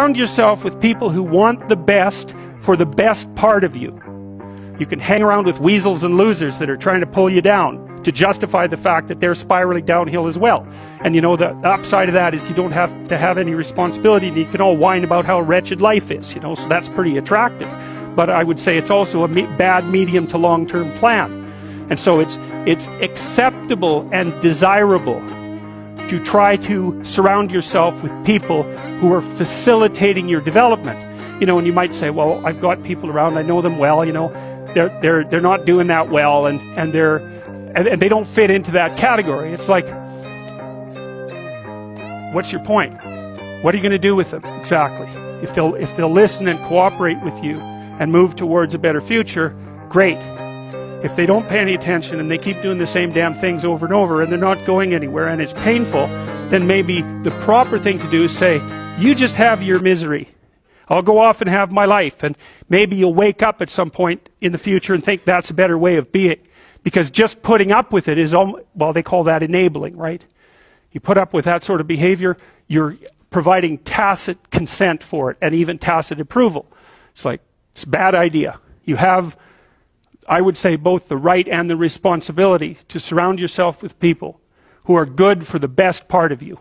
Surround yourself with people who want the best for the best part of you. You can hang around with weasels and losers that are trying to pull you down to justify the fact that they're spiraling downhill as well. And you know, the upside of that is you don't have to have any responsibility and you can all whine about how wretched life is, you know, so that's pretty attractive. But I would say it's also a me bad medium to long term plan. And so it's, it's acceptable and desirable to try to surround yourself with people who are facilitating your development. You know, and you might say, well, I've got people around, I know them well, you know, they're, they're, they're not doing that well and, and they're, and, and they don't fit into that category. It's like, what's your point? What are you going to do with them exactly? If they'll, if they'll listen and cooperate with you and move towards a better future, great. If they don't pay any attention and they keep doing the same damn things over and over and they're not going anywhere and it's painful, then maybe the proper thing to do is say, you just have your misery. I'll go off and have my life. And maybe you'll wake up at some point in the future and think that's a better way of being. Because just putting up with it is, well, they call that enabling, right? You put up with that sort of behavior, you're providing tacit consent for it and even tacit approval. It's like, it's a bad idea. You have I would say both the right and the responsibility to surround yourself with people who are good for the best part of you.